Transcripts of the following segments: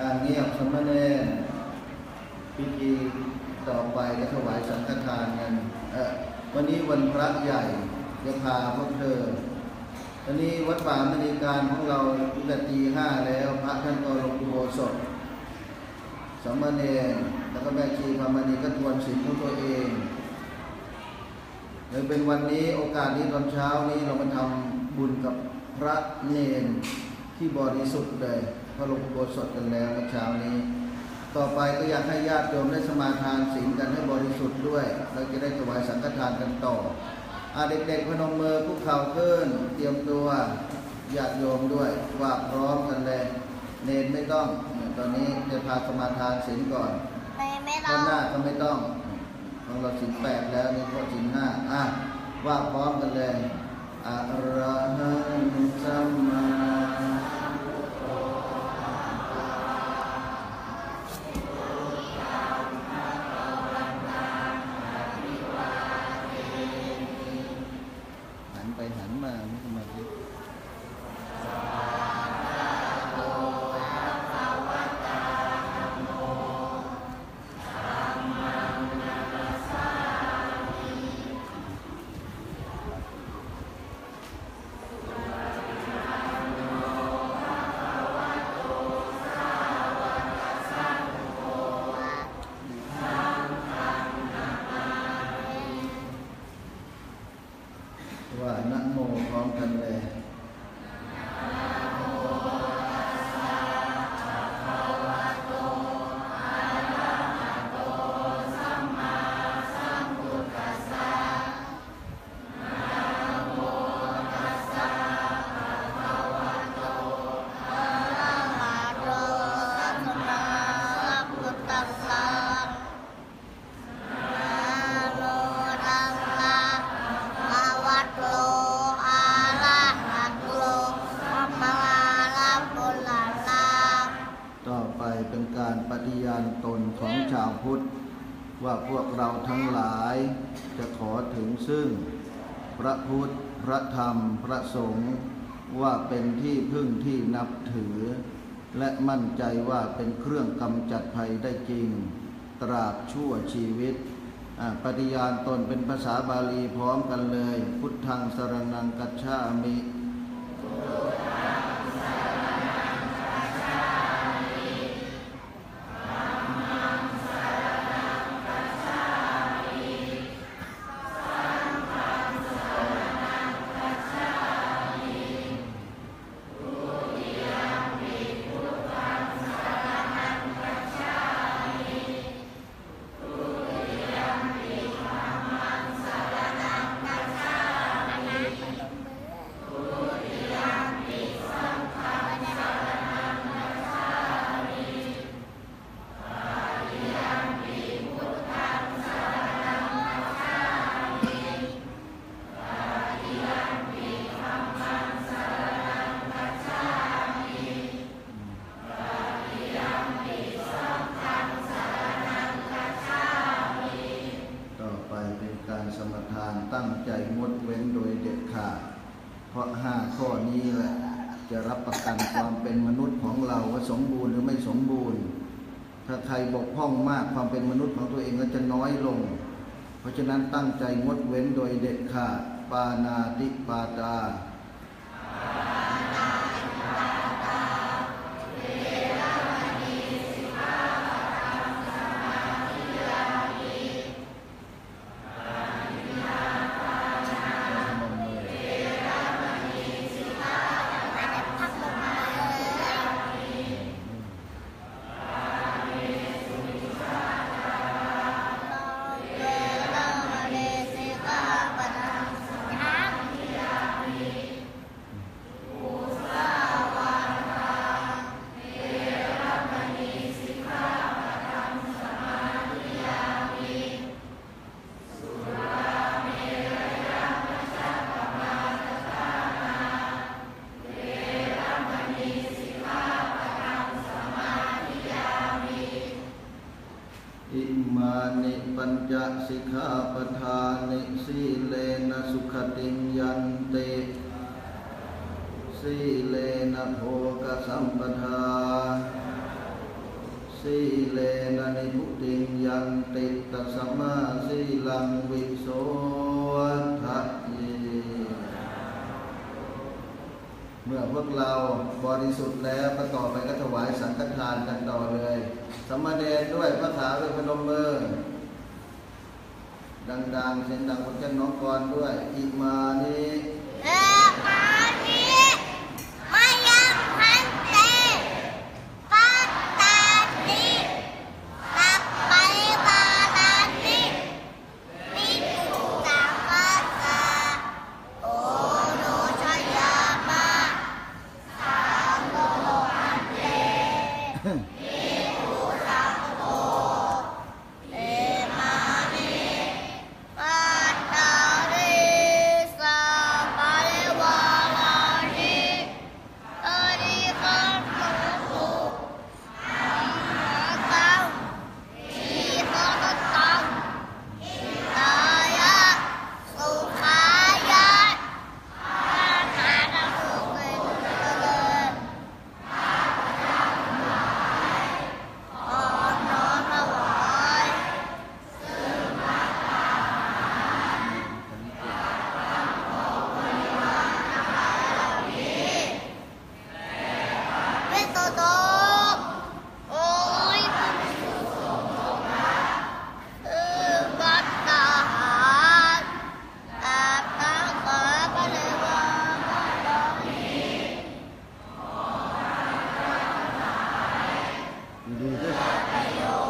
อ่าเงียบสมณเณรพิธีต่อไปก็ถวายสังฆทานกันเออวันนี้วันพระใหญ่จะพาพวกเธอตอนนี้วัดป่ามณีการของเราตั้งแต่ตีห้าแล้ว พระท่านก็ลงอุโบสถสมณเณรแล้วก็แม่ชีพามณีก็ทวนศีลของตัวเองเลยเป็นวันนี้โอกาสนี้ตอนเช้านี้เรามาทำบุญกับพระเนรที่บริสุทธิ์เลย ราะลงอุโบสถกันแล้วเมื่อเช้านี้ ต่อไปก็อยากให้ญาติโยมได้สมาทานศีลกันให้บริสุทธิ์ด้วย เราจะได้ถวายสังฆทานกันต่ออาเด็กๆพนมมือคุกเข่าขึ้น เตรียมตัวญาติโยมด้วยว่าพร้อมกันเลย เนนไม่ต้อง ตอนนี้จะพาสมาทานศีลก่อนไม่ไม่ข้าต้องหน้าก็ไม่ต้องของเราศีลแปดแล้วนี่ก็ศีลห้าอะว่าพร้อมกันเลยอะระหังสัมมา ว่านะโมพร้อมกันเลย ว่าพวกเราทั้งหลายจะขอถึงซึ่ง พระพุทธ พระธรรม พระสงฆ์ว่าเป็นที่พึ่งที่นับถือ และมั่นใจว่าเป็นเครื่องกำจัดภัยได้จริง ตราบชั่วชีวิตอ่าปฏิญาณตนเป็นภาษาบาลีพร้อมกันเลย พุทธังสรนังกัจฉามิาด เพราะห้าข้อนี้แหละจะรับประกันความเป็นมนุษย์ของเราว่าสมบูรณ์หรือไม่สมบูรณ์ ถ้าใครบกพร่องมากความเป็นมนุษย์ของตัวเองก็จะน้อยลง เพราะฉะนั้นตั้งใจงดเว้นโดยเด็ดขาดปานาติปาตา ยสิกขาปทานิสีเลนะสุขติยันติสีเลนะโภกสัมปทาสีเลนะนิพุติยันติตัสมาสีลังวิโสทัเยเมื่อพวกเราบริสุทธิ์แล้วประกอบไปก็ถวายสังฆทานกันต่อเลยสมณเณรด้วยพระถาด้วยพนมมือ ดังๆเสียงดังคนแก่น้องกอนด้วยอีกมานี่ Hmm. Sa'yo.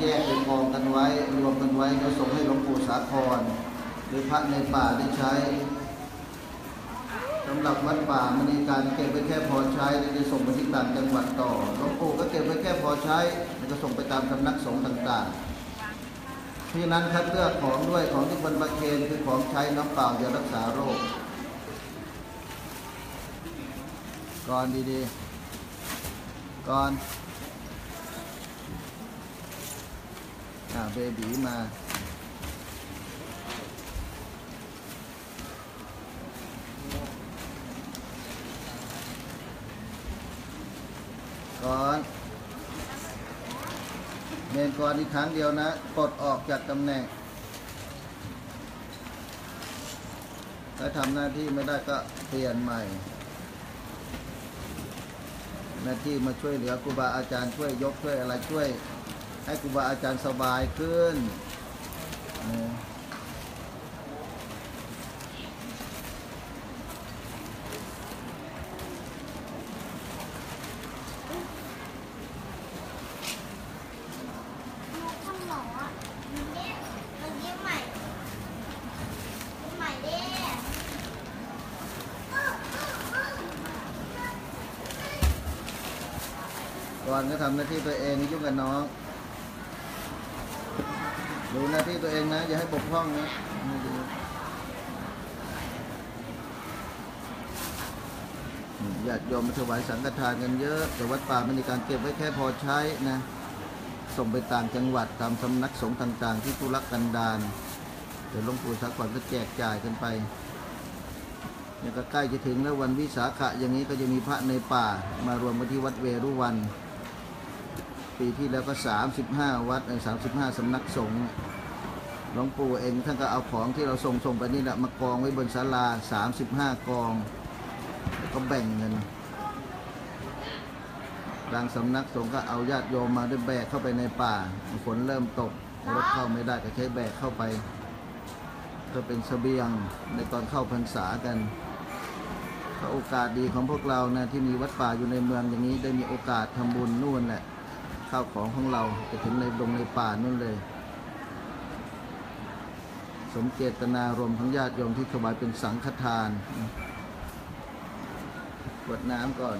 แยกเป็นกองกันไว้ รวมกันไว้แล้วส่งให้หลวงปู่สาคร หรือพระในป่าได้ใช้สำหรับวัดป่ามันมีการเก็บไว้แค่พอใช้แล้วจะส่งไปที่ต่างจังหวัดต่อหลวงปู่ก็เก็บไว้แค่พอใช้แล้วก็ส่งไปตามสำนักสงฆ์ต่างๆเพราะฉะนั้นคัดเลือกของด้วยของที่บนประเคนคือของใช้น้ำเปล่าจะรักษาโรคก่อนดีๆก่อน อ่าเบบีมาก่อนเมนก่อนอีกครั้งเดียวนะปลดออกจากตำแหน่ง ถ้าทำหน้าที่ไม่ได้ก็เปลี่ยนใหม่ หน้าที่มาช่วยเหลือครูบาอาจารย์ช่วยยกช่วยอะไรช่วย ให้ครูบาอาจารย์สบายขึ้นนะทำหนก็ทำหน้าที่ตัวเองยุ่งกับน้องดูหน้าที่ตัวเองนะ อย่าให้บกพร่องนะไม่ดีอืมญาติโยมมาถวายสังฆทานกันเยอะ แต่วัดป่ามันมีการเก็บไว้แค่พอใช้นะ ส่งไปต่างจังหวัดตามสำนักสงฆ์ต่างๆ ที่ทุรกันดารเดี๋ยวหลวงปู่สักวันก็แจกจ่ายกันไปเนี่ยก็ใกล้จะถึงแล้ววันวิสาขะอย่างนี้ก็จะมีพระในป่ามารวมกันที่วัดเวรุวัน ปีที่แล้วก็ 35 วัดสามสิบห้าสำนักสงฆ์ หลวงปู่เองท่านก็เอาของที่เราส่งส่งไปนี่แหละมากองไว้บนศาลา35กองแล้วก็แบ่งเงินบางสำนักสงฆ์ก็เอาญาติโยมมาด้วยแบกเข้าไปในป่าฝนเริ่มตกรถเข้าไม่ได้ก็ใช้แบกเข้าไปก็เป็นเสบียงในตอนเข้าพรรษากันก็โอกาสดีของพวกเรานะที่มีวัดป่าอยู่ในเมืองอย่างนี้ได้มีโอกาสทำบุญนู่นแหละข้าวของของเราไปถึงในดงในป่านู่นเลย สมเจตนารมณ์ของญาติโยมที่ถวายเป็นสังฆทานกวดน้ำก่อน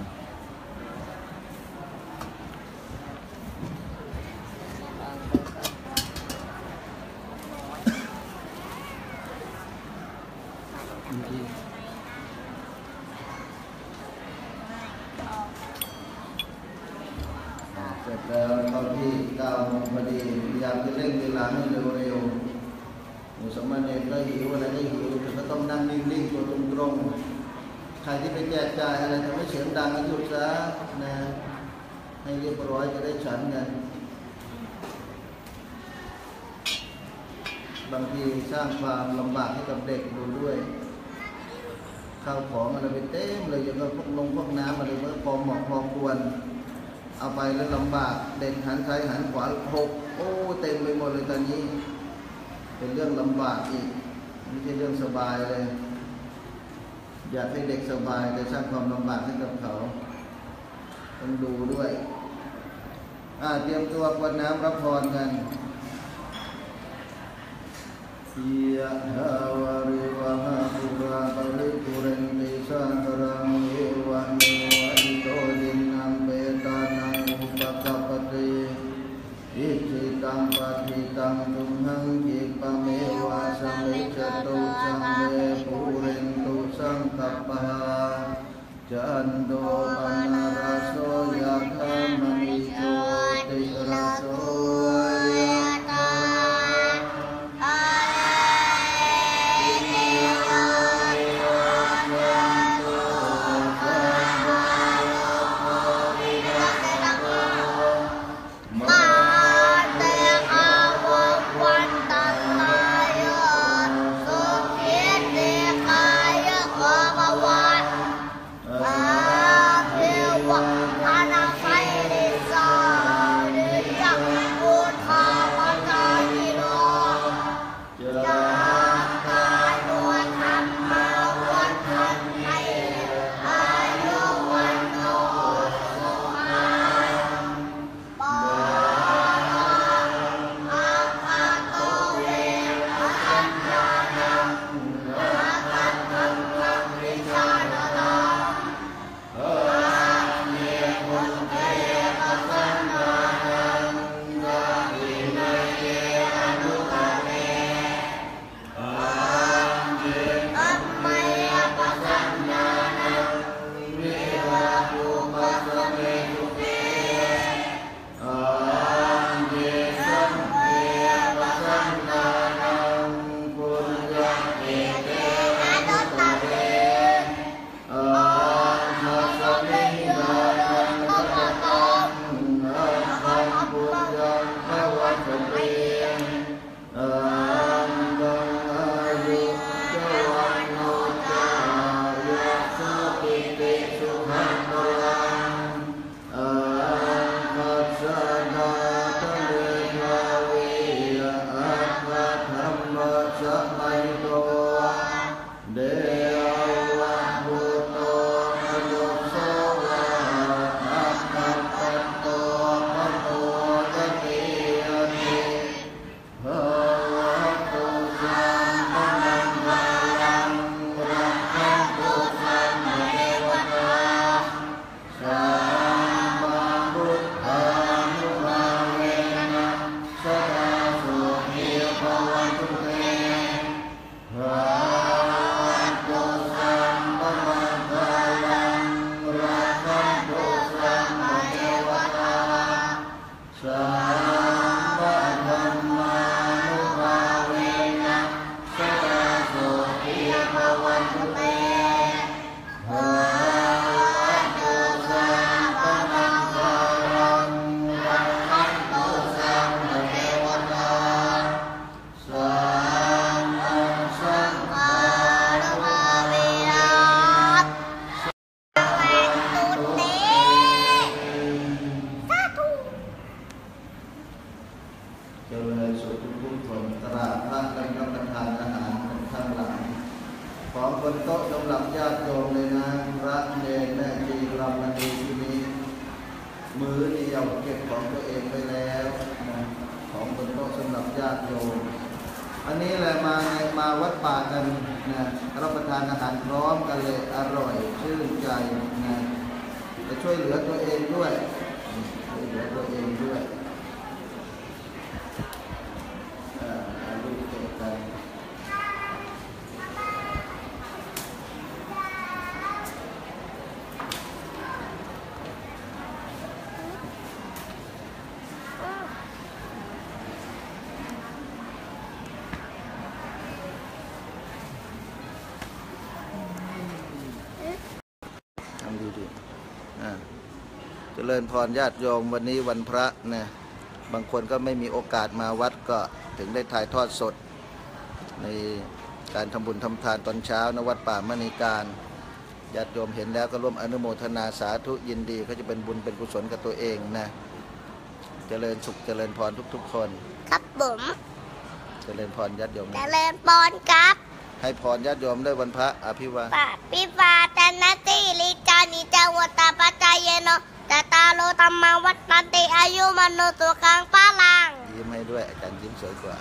เสร็จแล้วเข้าที่เก้าโมงพอดีพยายามจะเร่งเวลาให้เร็วๆหมูสมณเณรก็หิวอะไรก็หิวแต่ก็ต้องนั่งนิ่งๆตัวตรงๆ ใครที่ไปแจกจ่ายอะไรทำให้เสียงดังหยุดซะนะให้เรียบร้อยจะได้ฉันกันบางทีสร้างความลำบากให้กับเด็กดูด้วยข้าวของอะไรไปเต็มเลยอย่างกับพวกนงพวกน้ำอะไรเมื่อพอเหมาะพอควร เอาไปแล้วลำบากเด็กหันซ้ายหันขวาหกโอ้เต็มไปหมดเลยตอนนี้ เป็นเรื่องลำบากอีกไม่ใช่เรื่องสบายเลย อยากให้เด็กสบายแต่สร้างความลำบากให้กับเขา ต้องดูด้วยอ่าเตรียมตัวกวดน้ำรับพรกันยะถาวาริวหาปุราปริปุเรน จั ยมภวะสเม บนโต๊ะสำหรับญาติโยมเลยนะพระเนรแม่จีพระมณีที่นี้มือเดียวเก็บของตัวเองไปแล้วนะของบนโต๊ะสำหรับญาติโยม อันนี้แหละมาในมาวัดป่ากันนะรับประทานอาหารพร้อมกันเลยอร่อยชื่นใจนะจะช่วยเหลือตัวเองด้วยช่วยเหลือตัวเองด้วย เจริญพรญาติโยมวันนี้วันพระนะบางคนก็ไม่มีโอกาสมาวัดก็ถึงได้ถ่ายทอดสด ในการทำบุญทำทานตอนเช้าณวัดป่ามณีการญาติโยมเห็นแล้วก็ร่วมอนุโมทนาสาธุยินดีก็จะเป็นบุญเป็นกุศลกับตัวเองนะเจริญสุขเจริญพรทุก ๆ คน ครับผมเจริญพรญาติโยมเจริญปอนครับ ให้พรญาติโยมได้วยวันพระอภิวาปะปิวาตนาติลิจานิจาวตาปัจจายโน แต่ตาโลตัมมาวัดปันติอายุมโนตัวกลางปะลังยิ้มให้ด้วยอาจารย์ยิ้มสวยกว่า